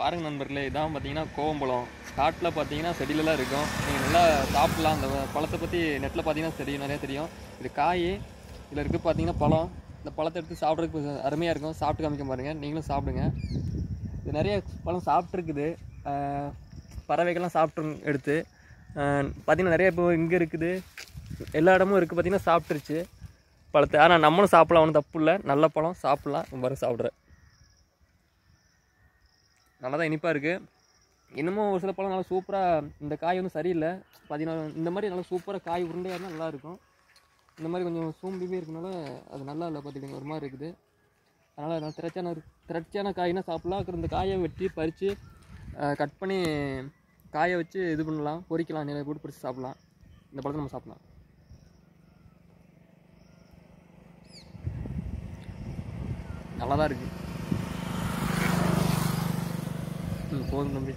பாருங்கள் நண்பர்களே இதான் பார்த்தீங்கன்னா கோவம்பழம் காட்டில் பார்த்தீங்கன்னா செடியிலலாம் இருக்கும். நீங்கள் நல்லா சாப்பிட்லாம். அந்த பழத்தை பற்றி நெட்டில் பார்த்தீங்கன்னா தெரியும் நிறைய தெரியும். இது காய் இதில் இருக்குது பார்த்தீங்கன்னா பழம். இந்த பழத்தை எடுத்து சாப்பிட்றதுக்கு அருமையாக இருக்கும். சாப்பிட்டு காமிக்க பாருங்கள் நீங்களும் சாப்பிடுங்க. இது நிறைய பழம் சாப்பிட்ருக்குது பறவைகள்லாம் சாப்பிட்டு எடுத்து பார்த்திங்கன்னா நிறைய இப்போ இங்கே இருக்குது. எல்லா இடமும் இருக்குது பார்த்திங்கன்னா சாப்பிட்ருச்சு பழத்தை. ஆனால் நம்மளும் சாப்பிடலாம். ஒன்றும் தப்பு இல்லை. நல்ல பழம். சாப்பிட்லாம். வர சாப்பிட்றேன். நல்லா தான் இனிப்பாக இருக்குது இன்னமும் ஒரு சில பழம் நல்லா சூப்பராக இந்த காய் வந்து சரியில்லை. பதினாலு இந்த மாதிரி நல்லா சூப்பராக காய் உருண்டையாக இருந்தால் நல்லா இருக்கும். இந்த மாதிரி கொஞ்சம் சூம்பிவே இருக்கனால அது நல்லா இல்லை பார்த்துக்கிங்க ஒரு மாதிரி இருக்குது. அதனால் நல்லா திரட்சியான திரட்சியான காய்னா சாப்பிட்லாம். அப்புறம் இந்த காயை வெட்டி பறித்து கட் பண்ணி காய வச்சு இது பண்ணலாம். பொறிக்கலாம் நிறைய போட்டு பிடிச்சி சாப்பிட்லாம். இந்த பழத்தை நம்ம சாப்பிட்லாம். நல்லா தான் இருக்குது 嗯脖子那边